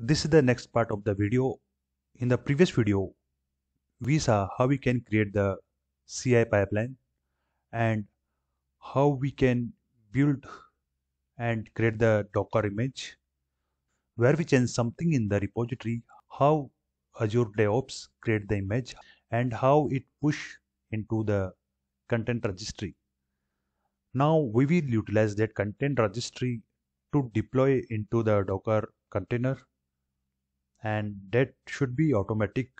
this is the next part of the video. In the previous video we saw how we can create the CI pipeline and how we can build and create the docker image where we change something in the repository how Azure DevOps create the image and how it push into the container registry. Now we will utilize that container registry to deploy into the docker container and that should be automatic.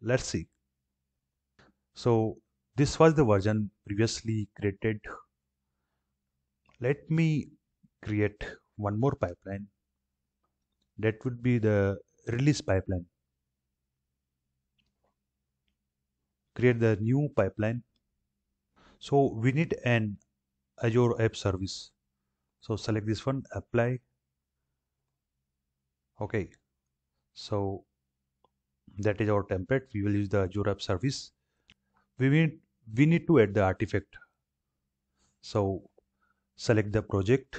Let's see. So this was the version previously created. Let me create one more pipeline. That would be the release pipeline. Create the new pipeline. So we need an Azure app service. So select this one apply. Okay so that is our template. We will use the azure app service. We need we need to add the artifact. So select the project.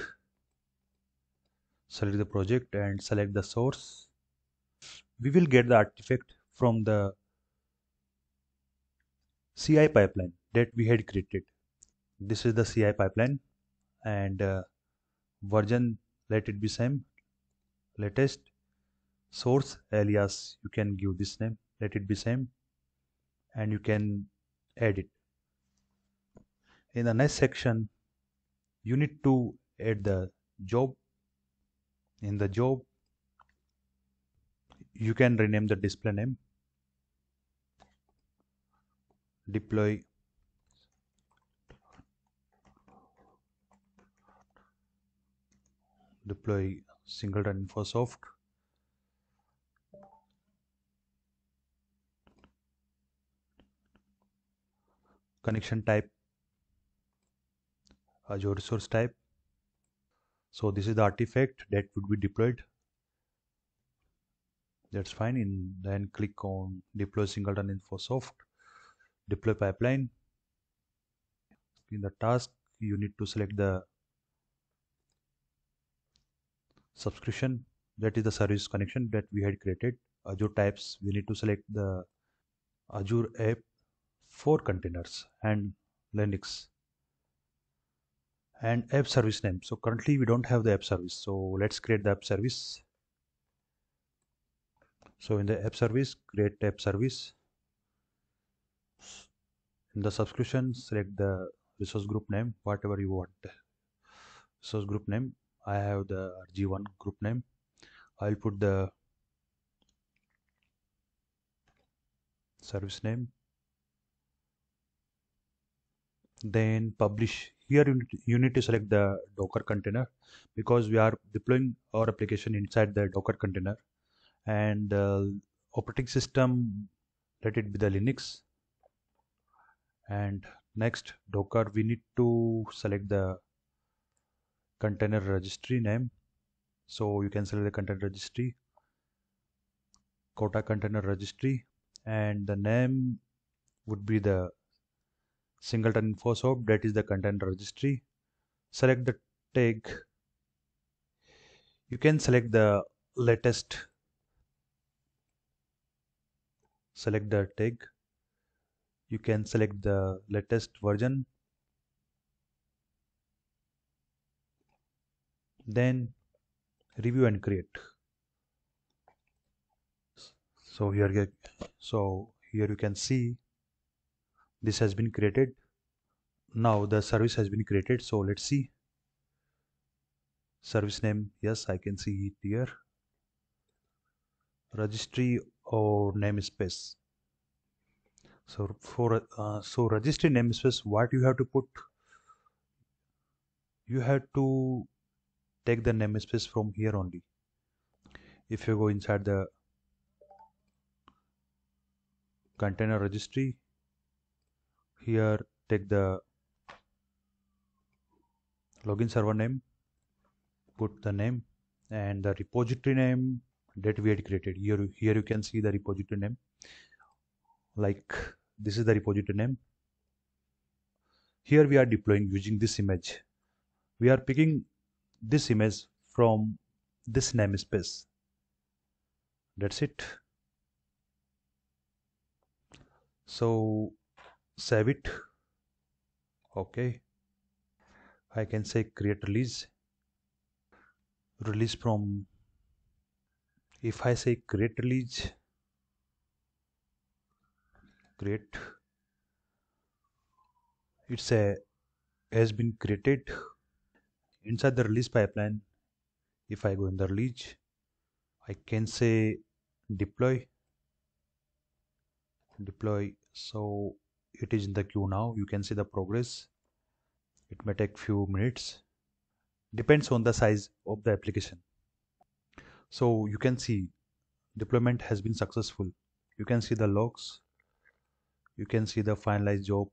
Select the project and select the source. We will get the artifact from the CI pipeline that we had created. This is the CI pipeline and uh, version let it be same latest source alias you can give this name let it be same and you can add it. In the next section you need to add the job. In the job you can rename the display name. Deploy. Deploy singleton infosoft connection type Azure resource type. So this is the artifact that would be deployed. That's fine. And then click on deploy singleton infosoft deploy pipeline. In the task you need to select the subscription. That is the service connection that we had created. Azure types we need to select the azure app for containers and Linux and app service name. So currently we don't have the app service. So let's create the app service. So in the app service, create app service. In the subscription, select the resource group name, whatever you want. Resource group name. I have the G1 group name. I'll put the service name then publish. Here you need, to select the docker container because we are deploying our application inside the docker container. And uh, operating system let it be the linux. And next docker we need to select the container registry name. So you can select the container registry kota container registry. And the name would be the singleton infosoft that is the container registry. Select the tag. You can select the latest. Select the tag. You can select the latest version. Then review and create. So here so here you can see this has been created. Now the service has been created so let's see. Service name yes I can see it here. Registry or namespace. So for uh, so registry namespace what you have to put? You have to take the namespace from here only. If you go inside the container registry here take the login server name put the name and the repository name that we had created. Here here you can see the repository name. Like this is the repository name. Here we are deploying using this image. We are picking this image from this namespace. That's it. So save it. Okay. I can say create release. Release from if I say create release create it's a has been created inside the release pipeline. If I go in the release I can say deploy. Deploy. So it is in the queue now. You can see the progress. It may take few minutes. Depends on the size of the application. So you can see deployment has been successful. You can see the logs. You can see the finalized job.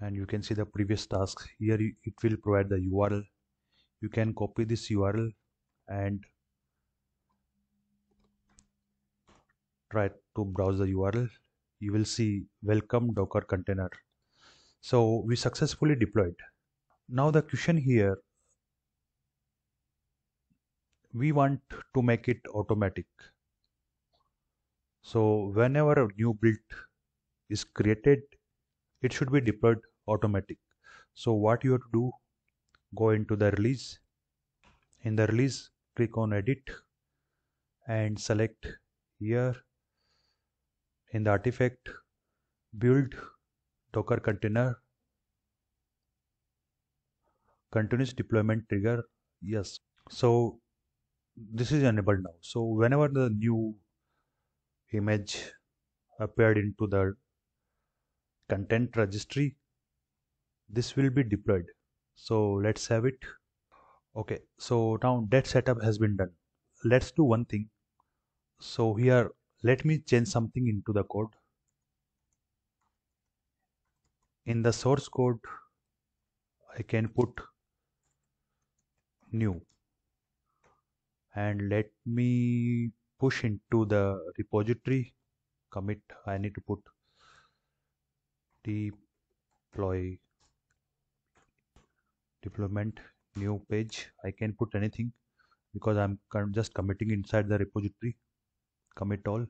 And you can see the previous tasks. Here it will provide the url you can copy this url and try to browse the url you will see welcome docker container. So we successfully deployed. Now the question here we want to make it automatic. So whenever a new build is created it should be deployed automatic. So what you have to do go into the release. In the release click on edit and select here in the artifact build docker container continuous deployment trigger yes. So this is enabled now. So whenever the new image appeared into the container registry this will be deployed. So let's have it. Okay so now that setup has been done. Let's do one thing. So here let me change something into the code. In the source code I can put new. And let me push into the repository commit I need to put deploy deployment new page. I can put anything because I'm just committing inside the repository commit all.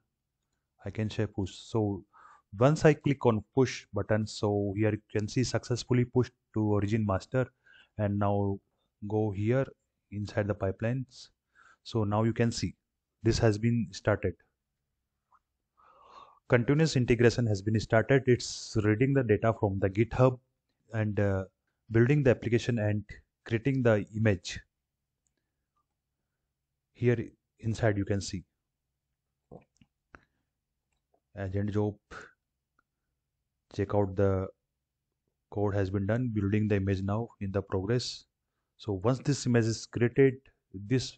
I can say push. So once I click on push button so here you can see successfully pushed to origin master and now go here inside the pipelines. So now you can see this has been started. Continuous integration has been started. It's reading the data from the github and uh, building the application and creating the image. Here inside you can see agent job check out the code has been done. Building the image now in the progress. So once this image is created this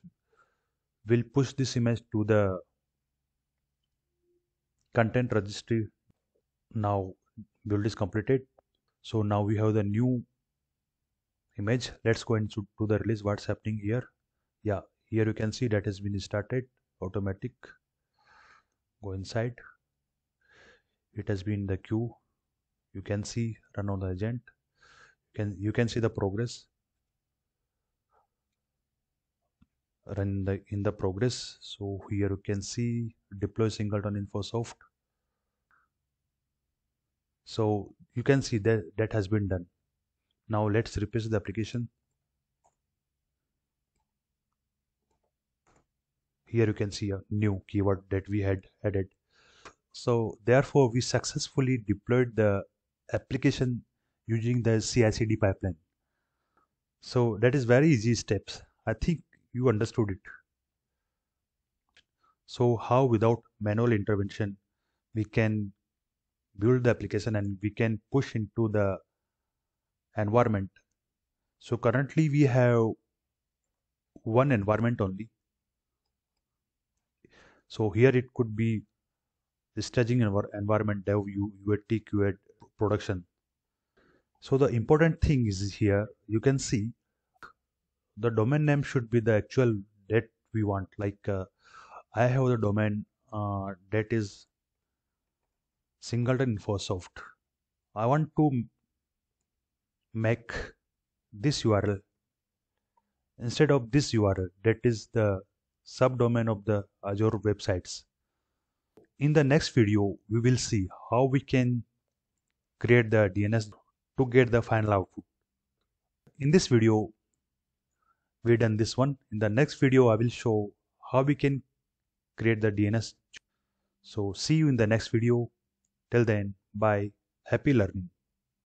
will push this image to the container registry. Now build is completed. So now we have the new image. Let's go into to the release. What's happening here? Yeah here you can see that has been started automatic. Go inside it has been the queue. You can see run on the agent. You can you can see the progress. Run the in the progress. So here you can see deploy singleton infosoft. So you can see that that has been done. Now let's replace the application. Here you can see a new keyword that we had added so therefore, we successfully deployed the application using the CI/CD pipeline. So that is very easy steps. I think you understood it. So how without manual intervention we can build the application and we can push into the environment. So currently we have one environment only. So here it could be the staging environment dev UAT QA production. So the important thing is here you can see the domain name should be the actual that we want like uh, I have the domain uh, that is singleton infosoft I want to make this URL instead of this URL that is the subdomain of the Azure websites. In the next video, we will see how we can create the DNS to get the final output. In this video, we done this one. In the next video, I will show how we can create the DNS. So see you in the next video. Till then, bye. Happy learning.